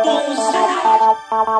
Oh,